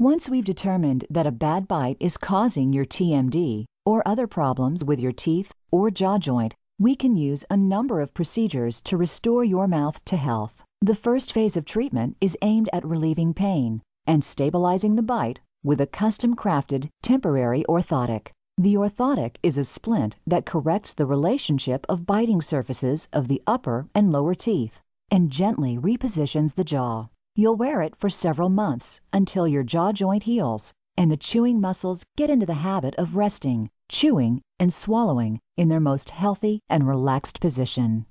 Once we've determined that a bad bite is causing your TMD or other problems with your teeth or jaw joint, we can use a number of procedures to restore your mouth to health. The first phase of treatment is aimed at relieving pain and stabilizing the bite with a custom crafted temporary orthotic. The orthotic is a splint that corrects the relationship of biting surfaces of the upper and lower teeth and gently repositions the jaw. You'll wear it for several months until your jaw joint heals and the chewing muscles get into the habit of resting, chewing, and swallowing in their most healthy and relaxed position.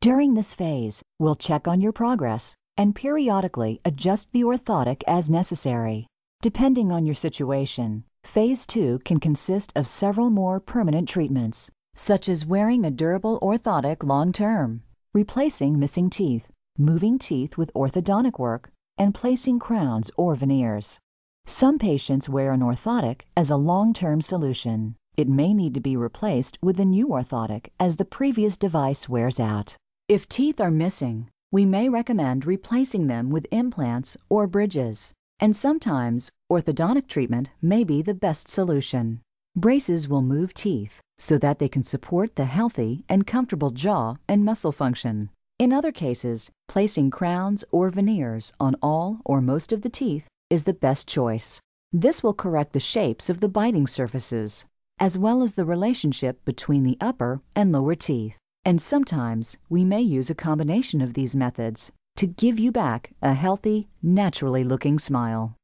During this phase, we'll check on your progress and periodically adjust the orthotic as necessary. Depending on your situation, Phase 2 can consist of several more permanent treatments, such as wearing a durable orthotic long term, replacing missing teeth, moving teeth with orthodontic work, and placing crowns or veneers. Some patients wear an orthotic as a long term solution. It may need to be replaced with a new orthotic as the previous device wears out. If teeth are missing, we may recommend replacing them with implants or bridges and sometimes orthodontic treatment may be the best solution. Braces will move teeth so that they can support the healthy and comfortable jaw and muscle function. In other cases, placing crowns or veneers on all or most of the teeth is the best choice. This will correct the shapes of the biting surfaces, as well as the relationship between the upper and lower teeth. And sometimes we may use a combination of these methods to give you back a healthy, naturally looking smile.